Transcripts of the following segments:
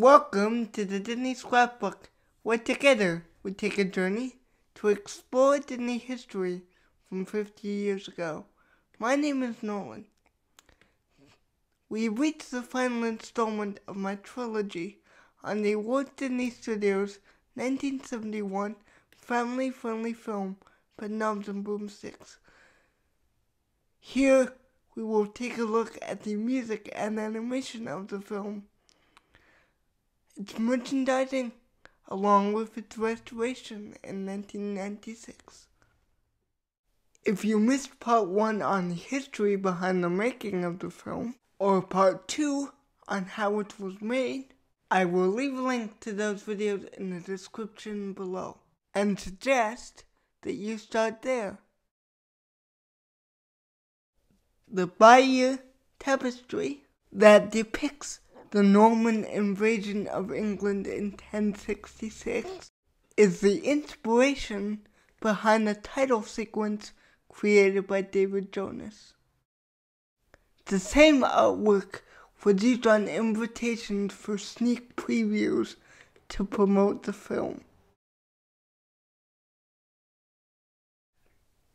Welcome to the Disney Scrapbook, where together we take a journey to explore Disney history from 50 years ago. My name is Nolan. We reached the final installment of my trilogy on the Walt Disney Studios 1971 family-friendly film Bedknobs and Broomsticks. Here we will take a look at the music and animation of the film its merchandising, along with its restoration in 1996. If you missed part 1 on the history behind the making of the film, or part 2 on how it was made, I will leave a link to those videos in the description below, and suggest that you start there. The Bayeux Tapestry that depicts the Norman invasion of England in 1066 is the inspiration behind the title sequence created by David Jonas. The same artwork was used on invitations for sneak previews to promote the film.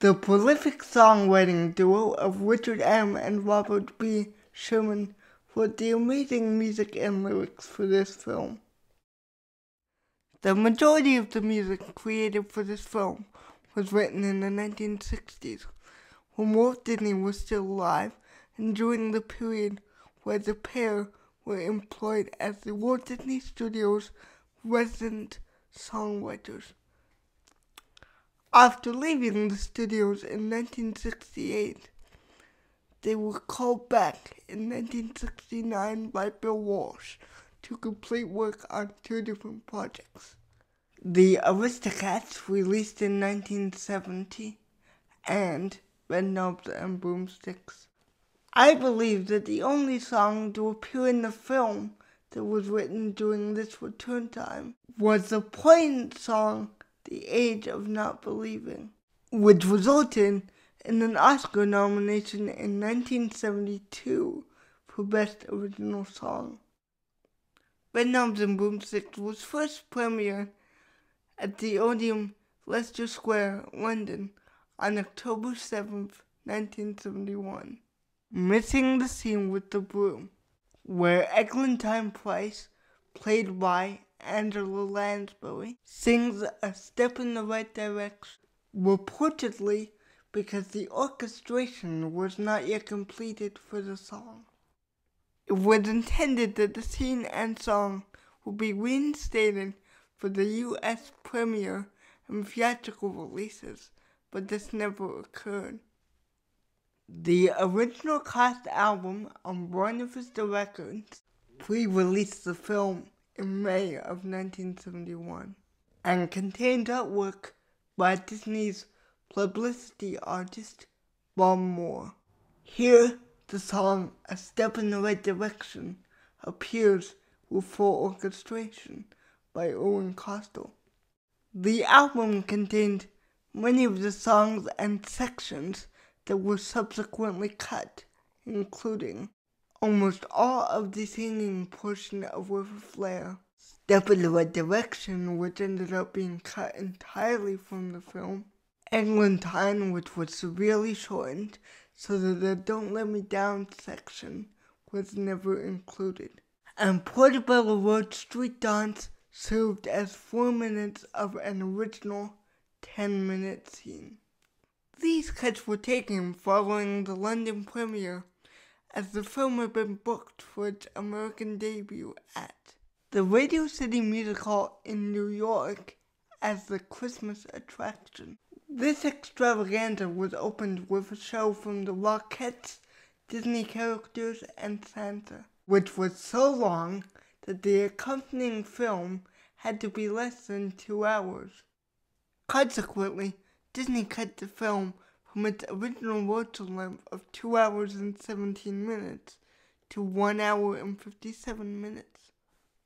The prolific songwriting duo of Richard M. and Robert B. Sherman for the amazing music and lyrics for this film. The majority of the music created for this film was written in the 1960s, when Walt Disney was still alive and during the period where the pair were employed as the Walt Disney Studios resident songwriters. After leaving the studios in 1968, they were called back in 1969 by Bill Walsh to complete work on two different projects. The Aristocats, released in 1970, and Bedknobs and Broomsticks. I believe that the only song to appear in the film that was written during this return time was the poignant song The Age of Not Believing, which resulted and an Oscar nomination in 1972 for Best Original Song. Bedknobs and Broomsticks was first premiered at the Odeon Leicester Square, London on October 7, 1971. Missing the scene with the broom, where Eglantine Price, played by Angela Lansbury, sings a step in the right direction. Reportedly, because the orchestration was not yet completed for the song. It was intended that the scene and song would be reinstated for the US premiere and theatrical releases, but this never occurred. The original cast album on Buena Vista Records pre-released the film in May of 1971 and contained artwork by Disney's publicity artist Bob Moore. Here, the song A Step in the Right Direction appears with full orchestration by Irwin Kostal. The album contained many of the songs and sections that were subsequently cut, including almost all of the singing portion of With a Flair, Step in the Right Direction, which ended up being cut entirely from the film, Eglantine, which was severely shortened so that the Don't Let Me Down section was never included. And Portobello Road Street Dance served as four minutes of an original 10 minute scene. These cuts were taken following the London premiere as the film had been booked for its American debut at the Radio City Music Hall in New York as the Christmas attraction. This extravaganza was opened with a show from the Rockettes, Disney characters, and Santa, which was so long that the accompanying film had to be less than two hours. Consequently, Disney cut the film from its original runtime length of 2 hours and 17 minutes to 1 hour and 57 minutes.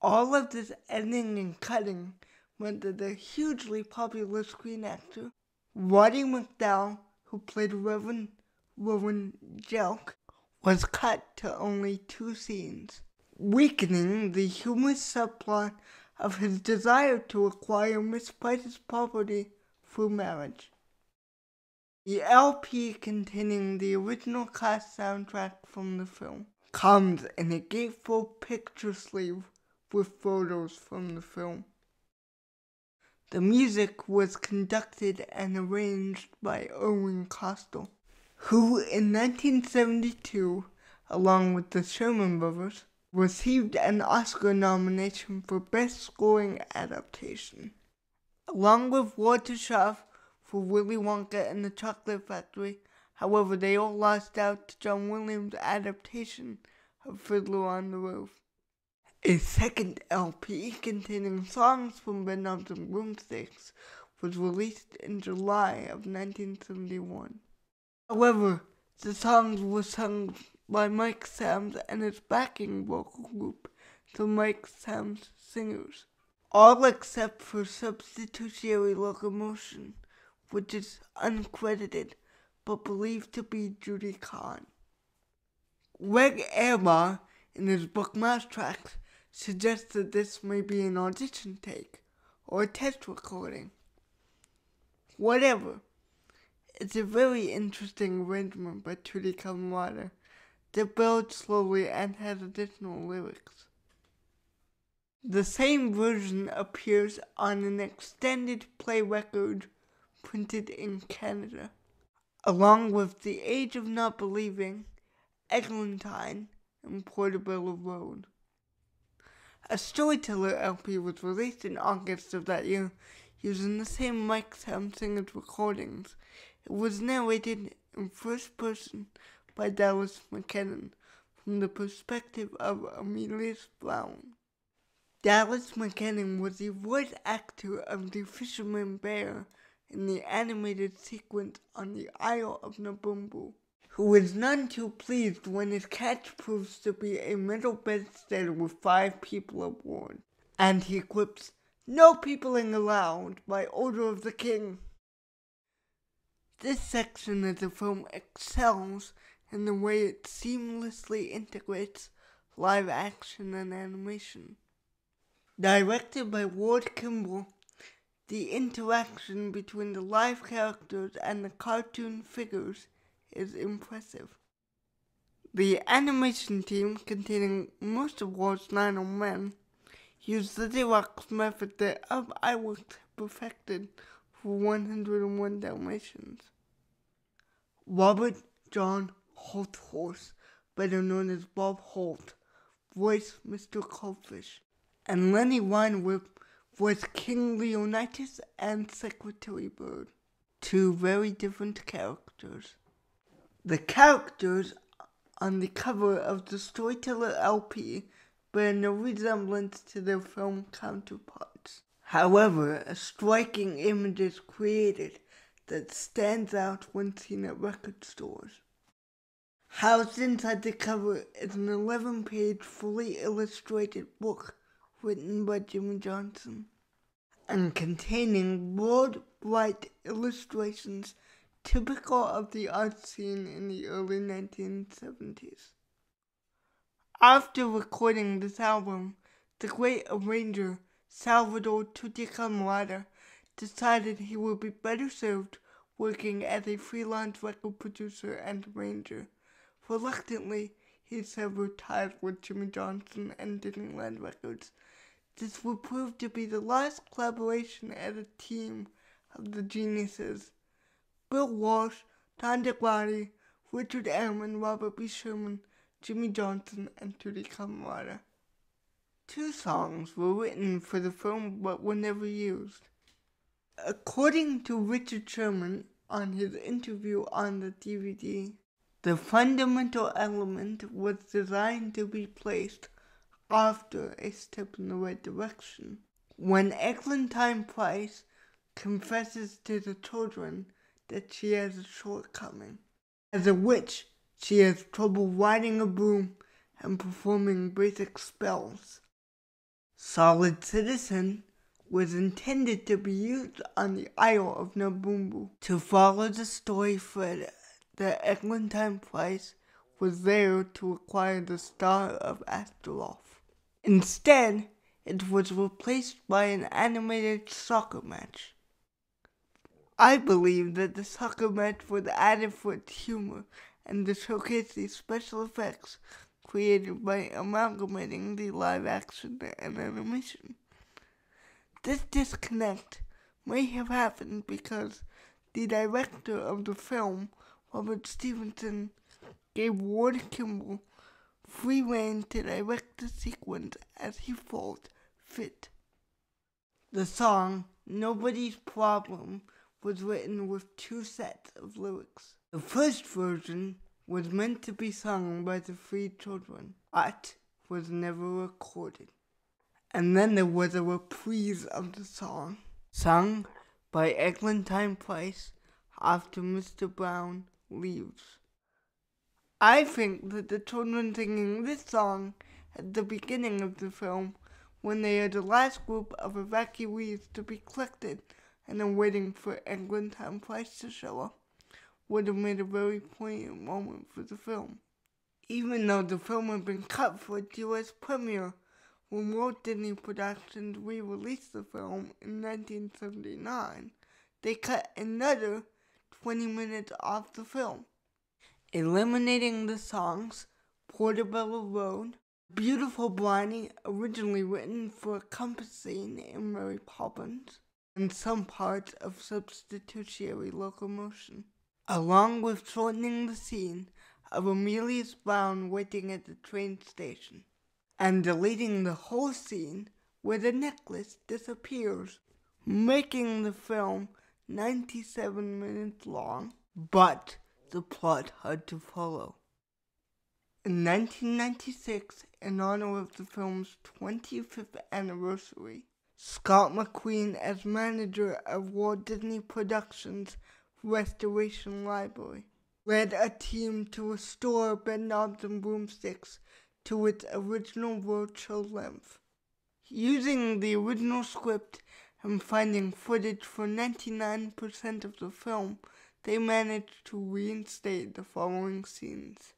All of this editing and cutting meant that the hugely popular screen actor Roddy McDowall, who played Reverend Rowan Jelk, was cut to only two scenes. weakening the humorous subplot of his desire to acquire Miss Price's property through marriage. The LP containing the original cast soundtrack from the film comes in a gatefold picture sleeve with photos from the film. The music was conducted and arranged by Irwin Kostal, who in 1972, along with the Sherman Brothers, received an Oscar nomination for Best Scoring Adaptation. Along with Walter Scharf for Willy Wonka and the Chocolate Factory, however, they all lost out to John Williams' adaptation of Fiddler on the Roof. A second LP containing songs from Bedknobs and Broomsticks was released in July of 1971. However, the songs were sung by Mike Sammes and his backing vocal group, the Mike Sammes Singers, all except for Substitutionary Locomotion, which is uncredited but believed to be Judy Kahn. Greg Ehrbar, in his book Mousetracks, suggests that this may be an audition take or a test recording. Whatever. It's a very interesting arrangement by Tutti Camarata that builds slowly and has additional lyrics. The same version appears on an extended play record printed in Canada, along with The Age of Not Believing, Eglantine, and Portobello Road. A Storyteller LP was released in August of that year using the same Mike Sammes Singers recordings. It was narrated in first person by Dallas McKennon from the perspective of Emelius Brown. Dallas McKennon was the voice actor of the Fisherman Bear in the animated sequence on the Isle of Naboombu who is none too pleased when his catch proves to be a middle bedstead with five people aboard. And he quips, No peopling allowed by order of the king. This section of the film excels in the way it seamlessly integrates live action and animation. Directed by Ward Kimball, the interaction between the live characters and the cartoon figures is impressive. The animation team, containing most of Ward's nine men, used the Xerox method that Ub Iwerks perfected for 101 Dalmatians. Robert John Holthorse, better known as Bob Holt, voiced Mr. Goldfish, and Lenny Weinrib voiced King Leonidas and Secretary Bird, two very different characters. The characters on the cover of the Storyteller LP bear no resemblance to their film counterparts. However, a striking image is created that stands out when seen at record stores. Housed inside the cover is an 11 page fully illustrated book written by Jimmy Johnson and containing bold, bright illustrations typical of the art scene in the early 1970s. After recording this album, the great arranger Salvador Tutti Camarata decided he would be better served working as a freelance record producer and arranger. Reluctantly, he severed ties with Jimmy Johnson and Disneyland Records. This would prove to be the last collaboration as a team of the geniuses Bill Walsh, Don DaGradi, Richard M. Sherman, Robert B. Sherman, Jimmy Johnson, and Tutti Camarata. Two songs were written for the film but were never used. According to Richard Sherman on his interview on the DVD, the fundamental element was designed to be placed after a step in the right direction. When Eglantine Price confesses to the children that she has a shortcoming. As a witch, she has trouble riding a broom and performing basic spells. Solid Citizen was intended to be used on the Isle of Naboombu to follow the story thread that Eglantine Price was there to acquire the Star of Astaroth. Instead, it was replaced by an animated soccer match. I believe that the soccer match was added for its humor and to showcase the special effects created by amalgamating the live action and animation. This disconnect may have happened because the director of the film, Robert Stevenson, gave Ward Kimball free rein to direct the sequence as he thought fit. The song, Nobody's Problem, was written with two sets of lyrics. The first version was meant to be sung by the three children, but was never recorded. And then there was a reprise of the song, sung by Eglantine Price after Mr. Brown leaves. I think that the children singing this song at the beginning of the film, when they are the last group of evacuees to be collected and are waiting for Eglantine Price to show up, would have made a very poignant moment for the film. Even though the film had been cut for its US premiere when Walt Disney Productions re-released the film in 1979, they cut another 20 minutes off the film eliminating the songs Portobello Road, Beautiful Briny, originally written for a Compass Scene in Mary Poppins, and some parts of Substitutionary Locomotion, along with shortening the scene of Emelius Brown waiting at the train station, and deleting the whole scene where the necklace disappears, making the film 97 minutes long, but the plot hard to follow. In 1996, in honor of the film's 25th anniversary, Scott McQueen, as manager of Walt Disney Productions Restoration Library, led a team to restore Bedknobs and Broomsticks to its original roadshow length. Using the original script and finding footage for 99% of the film, they managed to reinstate the following scenes.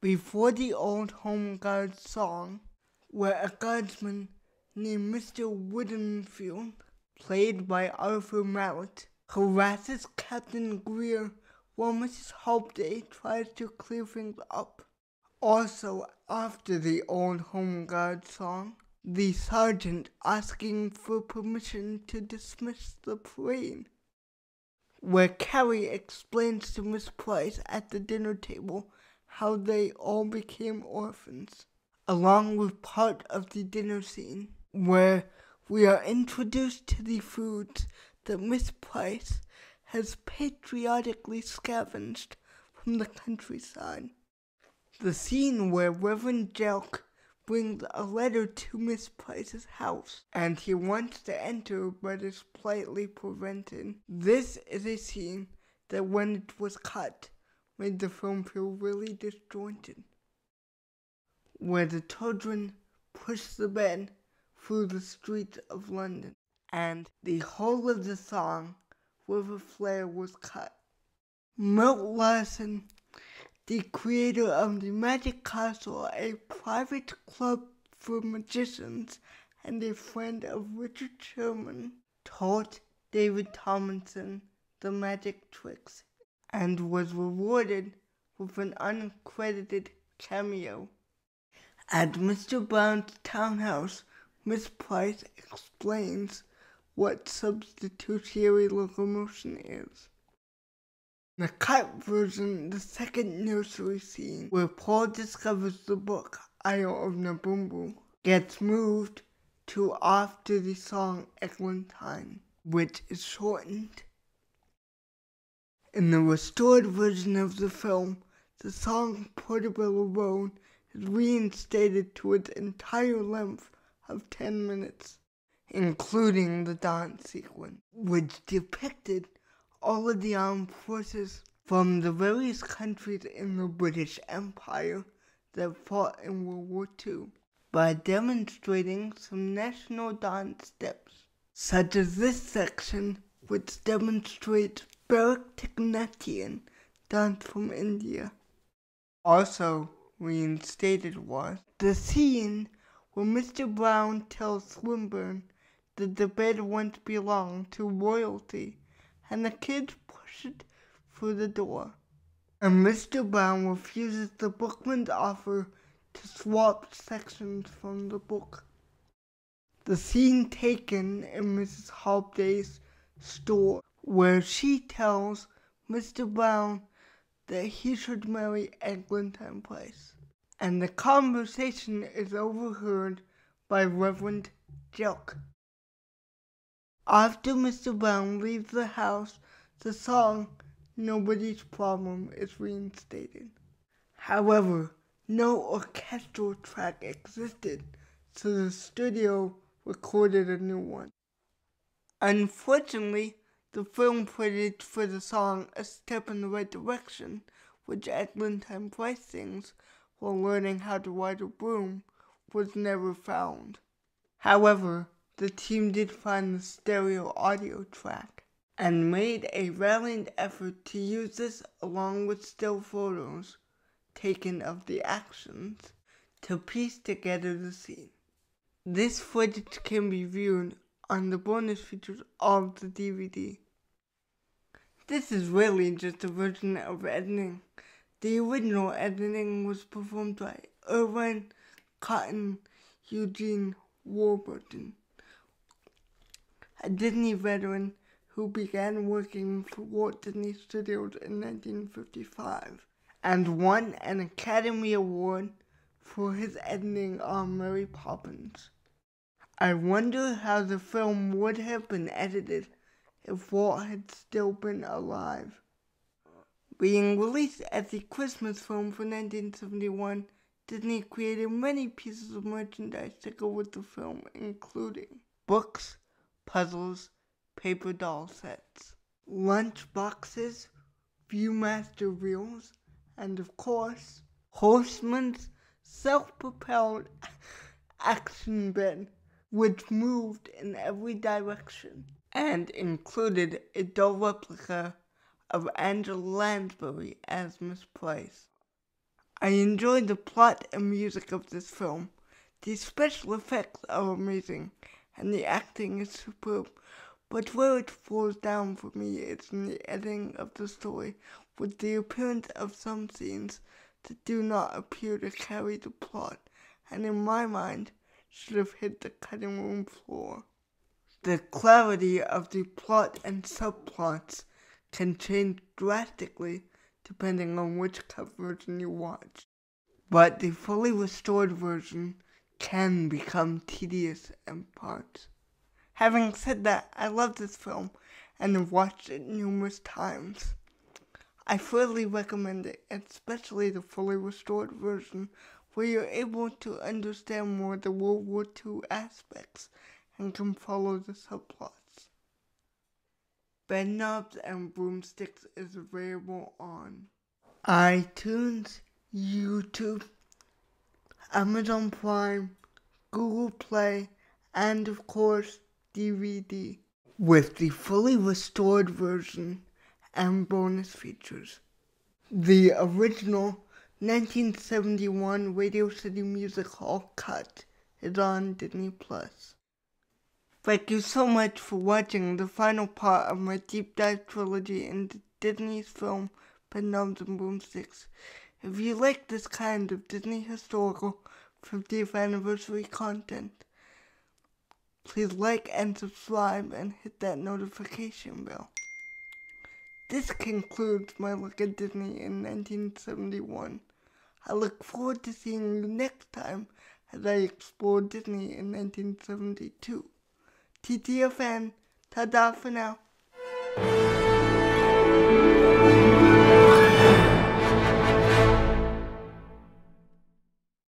Before the old home guard song, where a guardsman named Mr. Woodenfield, played by Arthur Malet, harasses Captain Greer while Mrs. Hobday tries to clear things up. Also, after the old home guard song, the sergeant asking for permission to dismiss the plane where Carrie explains to Miss Price at the dinner table how they all became orphans, along with part of the dinner scene where we are introduced to the foods that Miss Price has patriotically scavenged from the countryside. The scene where Reverend Jelk brings a letter to Miss Price's house, and he wants to enter but is politely prevented. This is a scene that, when it was cut, made the film feel really disjointed. Where the children push the bed through the streets of London, and the whole of the song, With a Flair, was cut. Milt Larsen the creator of the Magic Castle, a private club for magicians, and a friend of Richard Sherman, taught David Tomlinson the magic tricks and was rewarded with an uncredited cameo. At Mr. Brown's townhouse, Miss Price explains what substitutionary locomotion is. In The cut version, the second nursery scene, where Paul discovers the book Isle of Naboombu, gets moved to after the song Eglantine, which is shortened. In the restored version of the film, the song Portobello Road is reinstated to its entire length of 10 minutes, including the dance sequence, which depicted all of the armed forces from the various countries in the British Empire that fought in World War II by demonstrating some national dance steps, such as this section which demonstrates Bharatanatyam dance from India. Also reinstated was the scene where Mr. Brown tells Swinburne that the bed once belonged to royalty, and the kids push it through the door. And Mr. Brown refuses the bookman's offer to swap sections from the book. The scene taken in Mrs. Hobday's store, where she tells Mr. Brown that he should marry Eglantine Price. And the conversation is overheard by Reverend Jelk. After Mr. Brown leaves the house, the song Nobody's Problem is reinstated. However, no orchestral track existed, so the studio recorded a new one. Unfortunately, the film footage for the song A Step in the Right Direction, which Eglantine Price sings while learning how to ride a broom, was never found. However, the team did find the stereo audio track and made a valiant effort to use this along with still photos taken of the actions to piece together the scene. This footage can be viewed on the bonus features of the DVD. This is really just a version of editing. The original editing was performed by Irvine Cotton Eugene Warburton a Disney veteran who began working for Walt Disney Studios in 1955 and won an Academy Award for his editing on Mary Poppins. I wonder how the film would have been edited if Walt had still been alive. Being released as a Christmas film for 1971, Disney created many pieces of merchandise to go with the film, including books, puzzles, paper doll sets, lunch boxes, Viewmaster reels, and of course, Horsman's self-propelled action bed, which moved in every direction and included a doll replica of Angela Lansbury as Miss Price. I enjoyed the plot and music of this film. The special effects are amazing, and the acting is superb. But where it falls down for me is in the editing of the story, with the appearance of some scenes that do not appear to carry the plot, and in my mind should have hit the cutting room floor. The clarity of the plot and subplots can change drastically depending on which cut version you watch. But the fully restored version can become tedious in parts. Having said that, I love this film and have watched it numerous times. I fully recommend it, especially the fully restored version, where you're able to understand more the World War II aspects and can follow the subplots. Bedknobs and Broomsticks is available on iTunes, YouTube, Amazon Prime, Google Play, and of course DVD with the fully restored version and bonus features. The original 1971 Radio City Music Hall cut is on Disney Plus. Thank you so much for watching the final part of my deep dive trilogy into Disney's film Bedknobs and Broomsticks. If you like this kind of Disney historical 50th anniversary content, please like and subscribe and hit that notification bell. This concludes my look at Disney in 1971. I look forward to seeing you next time as I explore Disney in 1972. TTFN, ta-da for now.